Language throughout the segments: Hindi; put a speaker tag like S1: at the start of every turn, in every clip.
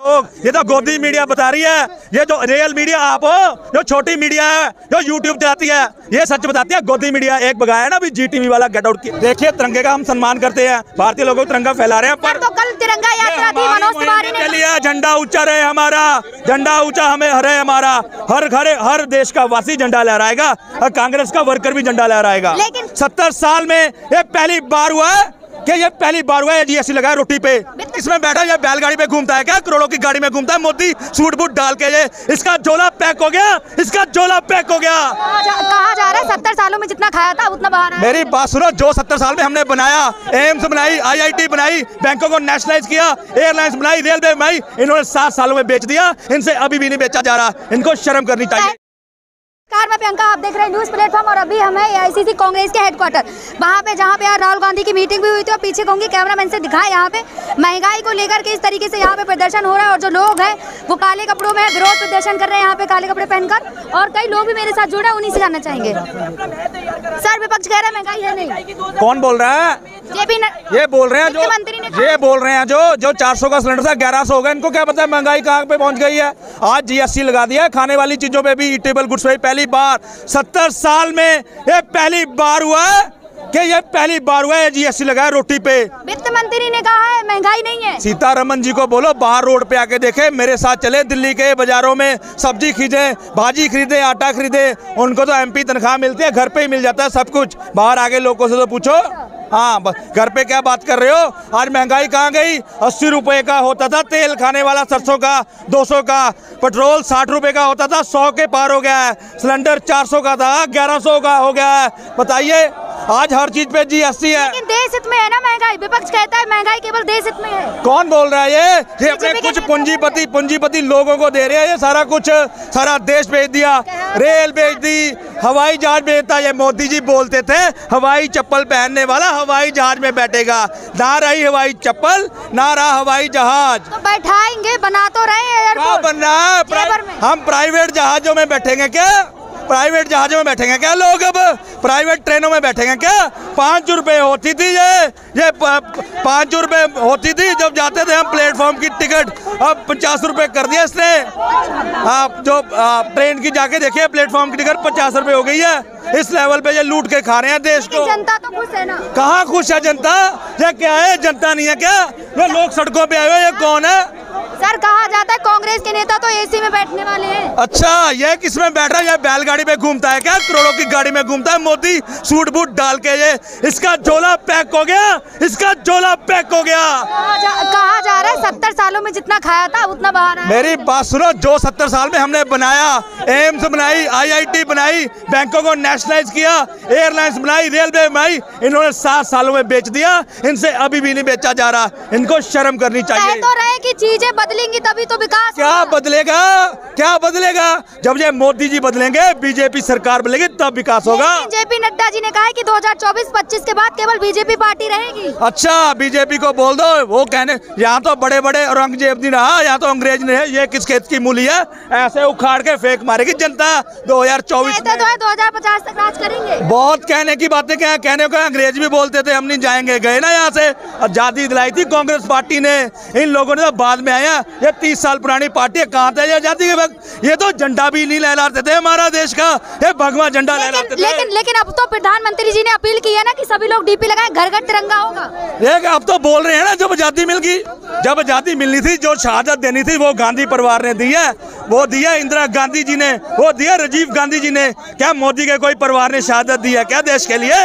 S1: लोग ये तो गोदी मीडिया बता रही है ये जो रियल मीडिया आप हो जो छोटी मीडिया है जो यूट्यूब चलाती है ये सच बताती है गोदी मीडिया एक बगाया ना अभी जी टीवी वाला गेट आउट किया देखिए तिरंगे का हम सम्मान करते हैं भारतीय लोगों को तिरंगा फैला रहे हैं पर
S2: तो कल तिरंगा यात्रा थी मनोज तिवारी ने
S1: लिए झंडा ऊँचा रहे हमारा झंडा ऊँचा हमें हरे हमारा हर घरे हर देश का वासी झंडा लहराएगा और कांग्रेस का वर्कर भी झंडा लहराएगा।
S2: लेकिन-
S1: सत्तर साल में ये पहली बार हुआ है कि ये पहली बार हुआ है जीएसटी लगा रोटी पे। इसमें बैठा ये बैलगाड़ी में घूमता है क्या? करोड़ों की गाड़ी में घूमता है। मोदी सूट बूट डाल के ये इसका झोला पैक हो गया इसका झोला पैक हो गया।
S2: कहा जा, रहा है? सत्तर सालों में जितना खाया था उतना बाहर
S1: मेरी बात सुनो जो सत्तर साल में हमने बनाया एम्स बनाई आईआईटी बनाई बैंकों को नेशनलाइज किया एयरलाइंस बनाई रेलवे बनाई इन्होंने सात सालों में बेच दिया इनसे अभी भी नहीं बेचा जा रहा। इनको शर्म करनी चाहिए।
S2: नमस्कार मैं प्रियंका आप देख रहे हैं न्यूज़ प्लेटफॉर्म और अभी हम हैं आईसीसी कांग्रेस के हेडक्वार्टर वहाँ पे जहाँ पे यार राहुल गांधी की मीटिंग भी हुई थी और पीछे कहूँगी कैमरामैन से दिखाएँ यहाँ पे महँगाई को लेकर के इस तरीके से यहाँ पे प्रदर्शन हो रहा है और जो लोग हैं वो काले कपड़ों में विरोध प्रदर्शन कर रहे हैं यहाँ पे काले कपड़े पहनकर और कई लोग भी मेरे साथ जुड़े हैं उन्हीं से जानना चाहेंगे। सर विपक्ष कह रहा है महँगाई है नहीं।
S1: कौन बोल रहा है? ये बोल रहे हैं जो ये बोल रहे हैं जो जो 400 का सिलेंडर था 1100 हो गया इनको क्या पता है महँगाई कहाँ पे पहुँच गई है? आज जीएसटी लगा दिया है खाने वाली चीज़ों पे भी ईटेबल गुड्स पे पहली बार 70 साल में ये पहली बार हुआ है कि ये पहली बार हुआ है जीएसटी लगा है रोटी पे।
S2: वित्त मंत्री ने कहा है महँगाई नहीं है।
S1: सीतारमन जी को बोलो बाहर रोड पे आके देखे मेरे साथ चले दिल्ली के बाजारों में सब्ज़ी खरीदे भाजी खरीदे आटा खरीदे उनको तो एमपी तनख्वाह मिलती है घर पे ही मिल जाता है सब कुछ। बाहर आगे लोगों से तो पूछो। हाँ घर पे क्या बात कर रहे हो? आज महँगाई कहाँ गई? अस्सी रुपये का होता था तेल खाने वाला, सरसों का 200 का। पेट्रोल साठ रुपये का होता था, सौ के पार हो गया है। सिलेंडर 400 का था 1100 का हो गया है। बताइए आज हर चीज़ पे जीएसटी है।
S2: लेकिन देश हित में है ना महँगाई? विपक्ष कहता है महँगाई केवल देश हित में है।
S1: कौन बोल रहा है ये? ये अपने कुछ पूंजीपति पूंजीपति लोगों को दे रहे हैं ये सारा कुछ सारा देश भेज दिया। रेल भेज दी हवाई जहाज़ भेजता ये मोदी जी बोलते थे हवाई चप्पल पहनने वाला हवाई जहाज़ में बैठेगा। ना रही हवाई चप्पल ना रहा हवाई जहाज़।
S2: तो बैठाएँगे बना तो रहे हैं
S1: बन रहा है। हम प्राइवेट जहाजों में बैठेंगे क्या? प्राइवेट जहाजों में बैठेंगे क्या लोग अब? प्राइवेट ट्रेनों में बैठेंगे क्या? पाँच रुपए होती थी ये। ये पाँच रुपए होती थी जब जाते थे हम प्लेटफॉर्म की टिकट। अब पचास रुपए कर दिया इसने। आप जो आ, ट्रेन की जाके देखिए प्लेटफॉर्म की टिकट पचास रुपए हो गई है। इस लेवल पे ये लूट के खा रहे हैं देश को।
S2: जनता तो खुश है ना?
S1: कहाँ खुश है जनता? ये क्या है? जनता नहीं है क्या? ये लोग सड़कों पे आए हुए ये कौन है?
S2: सर कहा जाता है कांग्रेस के नेता तो एसी में बैठने वाले हैं।
S1: अच्छा ये किसमें बैठ रहा है? ये बैलगाड़ी में घूमता है क्या? करोड़ों की गाड़ी में घूमता है। मोदी सूट बूट डाल के ये इसका झोला पैक हो गया इसका झोला पैक हो गया।
S2: कहा जा, कहा जा रहा है? सत्तर सालों में जितना खाया था उतना बाहर
S1: मेरी बात सुनो जो सत्तर साल में हमने बनाया एम्स बनाई आईआईटी बनाई बैंकों को नेशनलाइज किया एयरलाइंस बनाई रेलवे बनाई इन्होंने सात सालों में बेच दिया इनसे अभी भी नहीं बेचा जा रहा इनको शर्म करनी चाहिए।
S2: तो रहे कि चीज़ें बदलेंगी तभी तो विकास
S1: क्या बदलेगा? क्या बदलेगा? जब ये मोदी जी बदलेंगे बीजेपी सरकार बदलेगी तब विकास होगा।
S2: जेपी नड्डा जी ने कहा कि 2024-25 के बाद केवल बीजेपी पार्टी रहेगी।
S1: अच्छा बीजेपी को बोल दो वो कहने यहाँ तो बड़े बड़े औरंगज़ेब नहीं रहा यहाँ तो अंग्रेज़ ने ये किस खेत की मूली है? ऐसे उखाड़ के फेंक मारेगी जनता 2024
S2: कहते तो है 2050 तक राज करेंगे।
S1: बहुत कहने की बातें क्या कहने को अंग्रेज़ भी बोलते थे हम नहीं जाएँगे। गए ना यहाँ से? आज़ादी दिलाई थी कांग्रेस पार्टी ने। इन लोगों ने तो बाद में आया। ये तीस साल पुरानी पार्टी है कहाँ थे ये आज़ादी के वक्त? ये तो झंडा भी नहीं लहराते थे हमारा देश का। ये भगवा झंडा लहराते
S2: लेकिन
S1: थे।
S2: लेकिन लेकिन अब तो प्रधानमंत्री जी ने अपील की है ना कि सभी लोग डीपी लगाए घर घर तिरंगा होगा।
S1: अब तो बोल रहे हैं ना जब आज़ादी मिल गई। जब आज़ादी मिलनी थी जो शहादत देनी थी वो गांधी परिवार ने दी है। वो दिया इंदिरा गांधी जी ने वो दिया राजीव गांधी जी ने। क्या मोदी के कोई परिवार ने शहादत दी है क्या देश के लिए?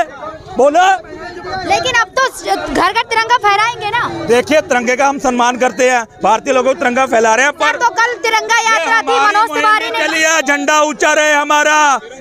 S1: बोलो।
S2: लेकिन अब तो घर घर तिरंगा फहराएँगे ना?
S1: देखिए तिरंगे का हम सम्मान करते हैं। भारतीय लोगों को तिरंगा फैला रहे हैं पर
S2: तो कल तिरंगा यात्रा थी मनोज तिवारी ने
S1: झंडा ऊँचा रहे हमारा।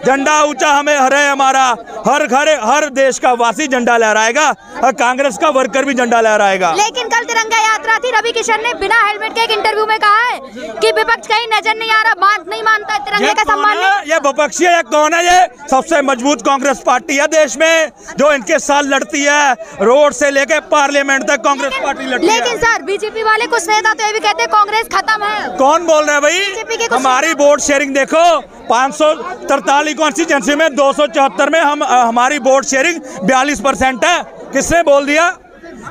S1: झंडा ऊँचा हमें हरे हमारा। हर घर हर देश का वासी झंडा लहराएगा और कांग्रेस का वर्कर भी झंडा लहराएगा।
S2: लेकिन कल तिरंगा यात्रा थी। रवि किशन ने बिना हेलमेट के एक इंटरव्यू में कहा है कि विपक्ष कहीं नज़र नहीं आ रहा बात नहीं मानता तिरंगे का सम्मान? नहीं।
S1: ये विपक्षी है कौन है ये? सबसे मज़बूत कांग्रेस पार्टी है देश में जो इनके साथ लड़ती है रोड से लेके पार्लियामेंट तक कांग्रेस पार्टी लड़ती
S2: लेकिन
S1: है
S2: सर बीजेपी वाले कुछ नेता तो ये भी कहते हैं कांग्रेस खत्म है।
S1: कौन बोल रहे हैं भाई? हमारी वोट शेयरिंग देखो। पाँच सौ तरतालीस कॉन्स्टिट्यूंसी में दो सौ चौहत्तर में हम हमारी वोट शेयरिंग बयालीस परसेंट है। किसने बोल दिया?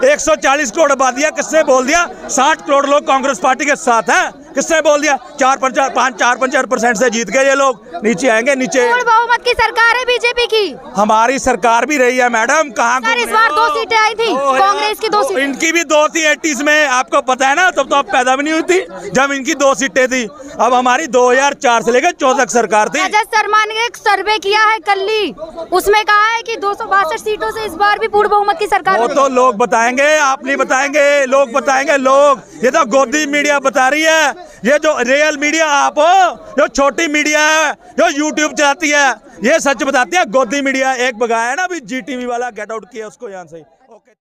S1: 140 करोड़ आबादी है किसने बोल दिया? 60 करोड़ लोग कांग्रेस पार्टी के साथ हैं। किसने बोल दिया? चार पंच पाँच चार पंचार परसेंट से जीत गए ये लोग। नीचे आएँगे नीचे।
S2: बहुमत की सरकार है बीजेपी की।
S1: हमारी सरकार भी रही है मैडम। कहाँ
S2: इस बार दो सीटें आई थी, कांग्रेस की दो सीटें।
S1: इनकी भी दो थी एटीज में आपको पता है ना तब तो आप पैदा भी नहीं हुई थी जब इनकी दो सीटें थी। अब हमारी 2004 से लेकर चौदह सरकार थी।
S2: रजत शर्मा ने एक सर्वे किया है कल्ली उसमें कहा है कि दो सीटों से इस बार भी पूर्व बहुमत की सरकार
S1: वो तो लोग बताएँगे आप नहीं बताएँगे लोग बताएँगे लोग। ये तो गोदी मीडिया बता रही है ये जो रियल मीडिया आप हो, जो छोटी मीडिया है, जो यूट्यूब चलाती है, ये सच बताती है, गोदी मीडिया एक बगाया ना, अभी जी वाला गेट आउट किया उसको यहाँ से